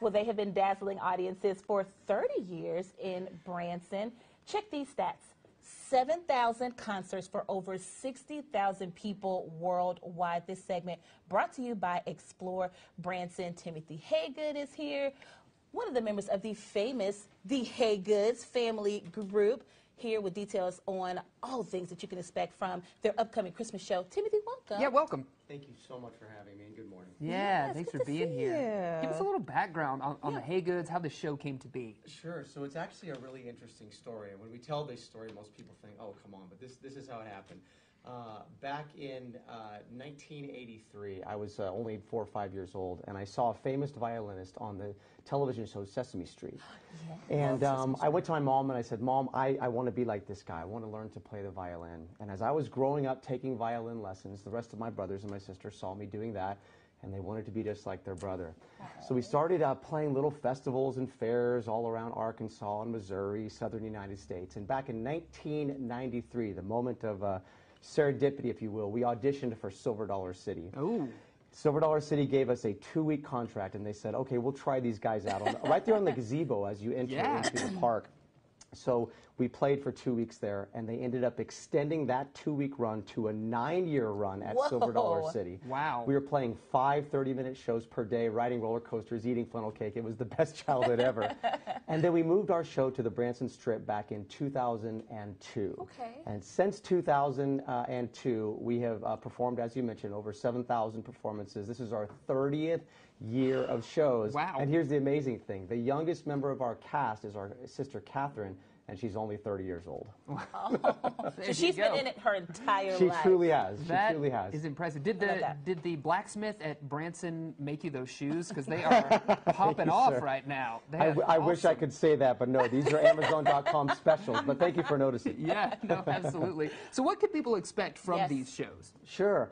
Well, they have been dazzling audiences for 30 years in Branson. Check these stats. 7,000 concerts for over 60,000 people worldwide. This segment brought to you by Explore Branson. Timothy Haygood is here, one of the members of the famous The Haygoods family group here with details on all things that you can expect from their upcoming Christmas show. Timothy, welcome. Yeah, welcome. Thank you so much for having me, and good morning. Yeah, Yes, thanks for being here. you. Give us a little background on, on Yeah. the Haygoods, how the show came to be. Sure. So it's actually a really interesting story, and when we tell this story, most people think, "Oh, come on!" But this this is how it happened. Uh, back in uh, 1983, I was uh, only four or five years old, and I saw a famous violinist on the television show Sesame Street. And um, I went to my mom and I said, Mom, I, I want to be like this guy. I want to learn to play the violin. And as I was growing up taking violin lessons, the rest of my brothers and my sister saw me doing that, and they wanted to be just like their brother. So we started uh, playing little festivals and fairs all around Arkansas and Missouri, southern United States. And back in 1993, the moment of uh, serendipity, if you will, we auditioned for Silver Dollar City. Oh, Silver Dollar City gave us a two-week contract, and they said, "Okay, we'll try these guys out on, right there on the gazebo as you enter Yeah. into the park." So we played for two weeks there, and they ended up extending that two-week run to a nine-year run at Silver Dollar City. Wow. We were playing five 30-minute shows per day, riding roller coasters, eating funnel cake. It was the best childhood ever. and then we moved our show to the Branson Strip back in 2002. Okay. And since 2002, we have uh, performed, as you mentioned, over 7,000 performances. This is our 30th year of shows. Wow. And here's the amazing thing the youngest member of our cast is our sister, Catherine, and she's only 30 years old. there So she's been in it her entire She life. She truly has. She That truly has. is impressive. Did the that. did the blacksmith at Branson make you those shoes? Because they are popping you, off sir. right now. They I, are w- I wish I could say that, but no, these are Amazon.com specials. But thank you for noticing. Yeah, no, absolutely. So, what could people expect from Yes. these shows? Sure.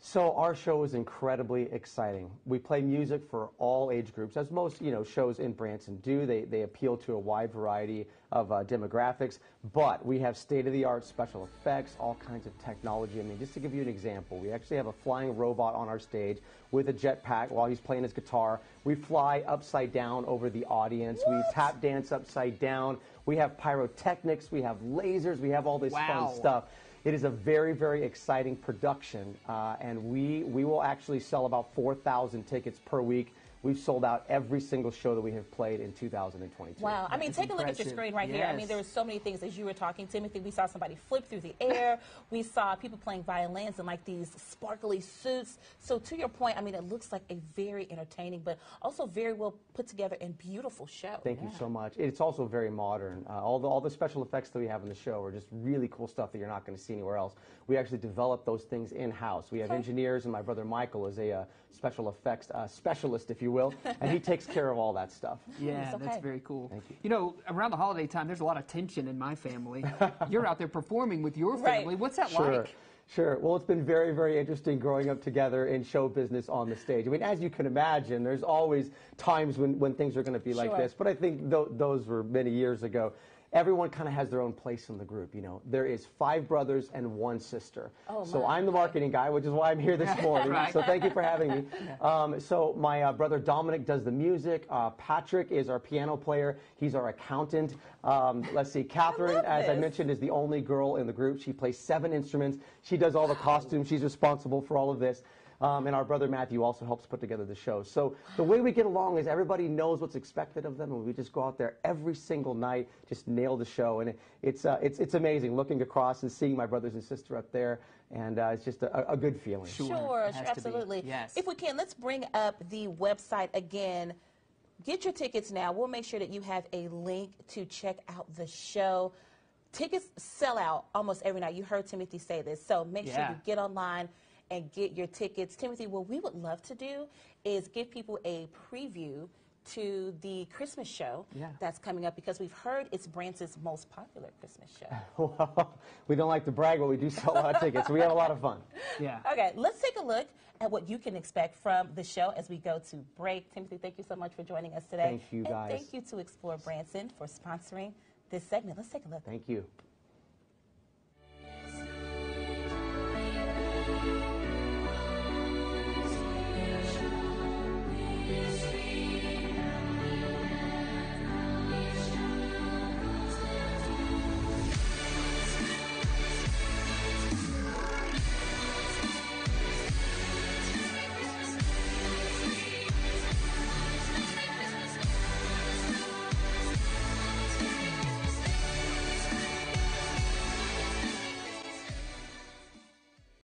So our show is incredibly exciting. We play music for all age groups, as most you know shows in Branson do. They they appeal to a wide variety of uh, demographics, but we have state-of-the-art special effects, all kinds of technology. I mean, just to give you an example, we actually have a flying robot on our stage with a jetpack while he's playing his guitar. We fly upside down over the audience. We tap dance upside down. We have pyrotechnics. We have lasers. We have all this Wow. fun stuff. It is a very, very exciting production, uh, and we we will actually sell about 4,000 tickets per week. We've sold out every single show that we have played in 2022. Wow. I mean, is take a look at your screen right here. I mean, there were so many things as you were talking, Timothy. We saw somebody flip through the air. we saw people playing violins in like these sparkly suits. So, to your point, I mean, it looks like a very entertaining, but also very well put together and beautiful show. Thank you so much. It's also very modern. Uh, all, the, all the special effects that we have in the show are just really cool stuff that you're not going to see anywhere else. We actually develop those things in house. We have Okay. engineers, and my brother Michael is a uh, special effects uh, specialist, if you will, and he takes care of all that stuff. Yeah, okay. that's very cool. Thank you. You know, around the holiday time, there's a lot of tension in my family. You're out there performing with your Right. family. What's that Sure. like? Sure. Well, it's been very, very interesting growing up together in show business on the stage. I mean, as you can imagine, there's always times when, when things are going to be like this, but I think th- those were many years ago. Everyone kind of has their own place in the group. You know, there is five brothers and one sister. Oh, so my. I'm the marketing guy, which is why I'm here this morning. Right. So thank you for having me. Um, so my uh, brother Dominic does the music. Uh, Patrick is our piano player. He's our accountant. Um, let's see, Catherine, love as I mentioned, is the only girl in the group. She plays seven instruments. She does all the costumes. She's responsible for all of this. Um, and our brother Matthew also helps put together the show. So the way we get along is everybody knows what's expected of them, and we just go out there every single night, just nail the show. And it, it's, uh, it's, it's amazing looking across and seeing my brothers and sister up there, and uh, it's just a, a good feeling. Sure. Sure, sure, has to be. absolutely. Yes. If we can, let's bring up the website again. Get your tickets now. We'll make sure that you have a link to check out the show. Tickets sell out almost every night. You heard Timothy say this. So make sure you get online and get your tickets. Timothy, what we would love to do is give people a preview to the Christmas show Yeah. that's coming up because we've heard it's Branson's most popular Christmas show. well, we don't like to brag, but we do sell a lot of tickets. We have a lot of fun. Yeah. Okay, let's take a look at what you can expect from the show as we go to break. Timothy, thank you so much for joining us today. Thank you, And guys. thank you to Explore Branson for sponsoring this segment. Let's take a look. Thank you.